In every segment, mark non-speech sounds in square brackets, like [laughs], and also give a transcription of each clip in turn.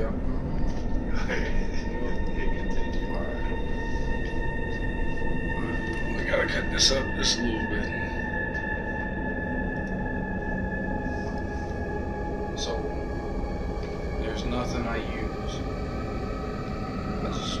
go. [laughs] I gotta cut this up just a little bit. So, there's nothing I use. I just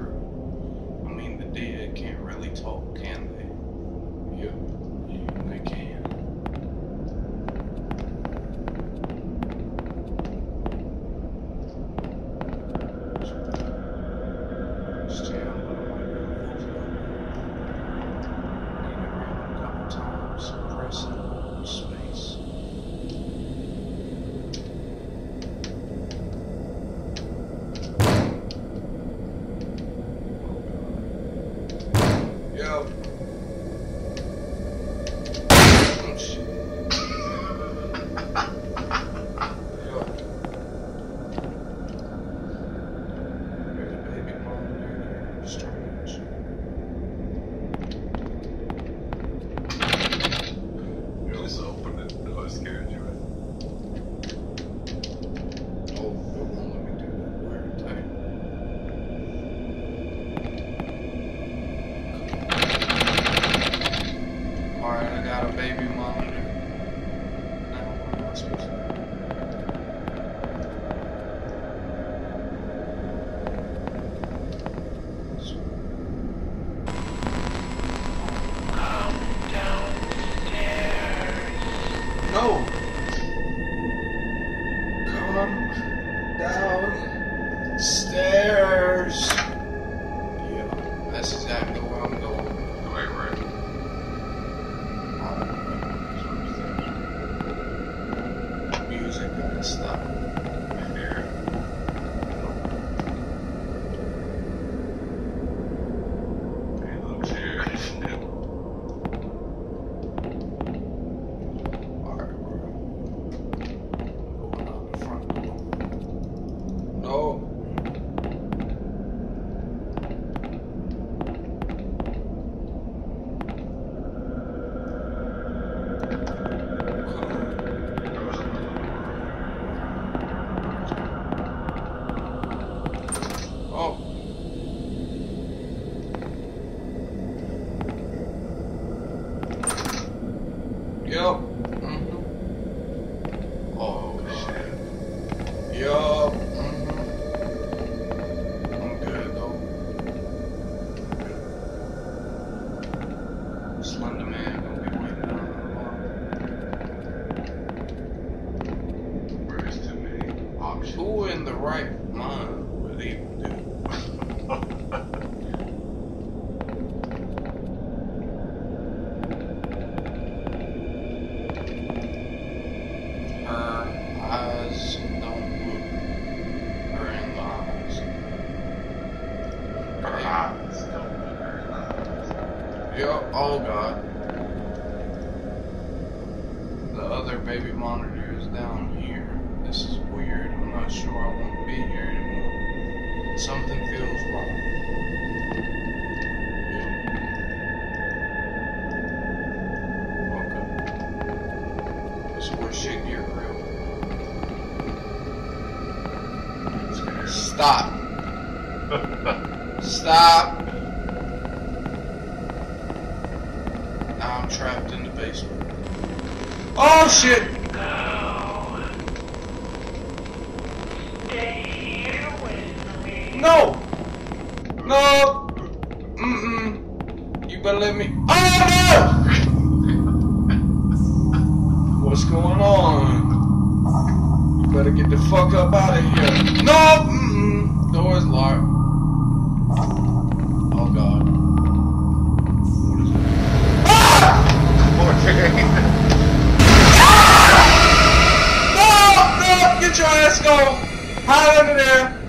down stairs. Yeah, that's exactly where I'm going. All right, right. Music and stuff. Yo. right mind would even do. her eyes don't her. Her don't oh god. The other baby monitor is down here. This is I'm not sure I want to be here anymore. Something feels wrong. Okay. This is where shit get real. Stop. [laughs] Stop. Now I'm trapped in the basement. Oh shit! No! No! Mm-mm. You better let me. Oh no! What's going on? You better get the fuck up out of here. No! Mm-mm. Door is locked. Oh god. What is it? Ah! [laughs] No! No! Get your ass go! Hallelujah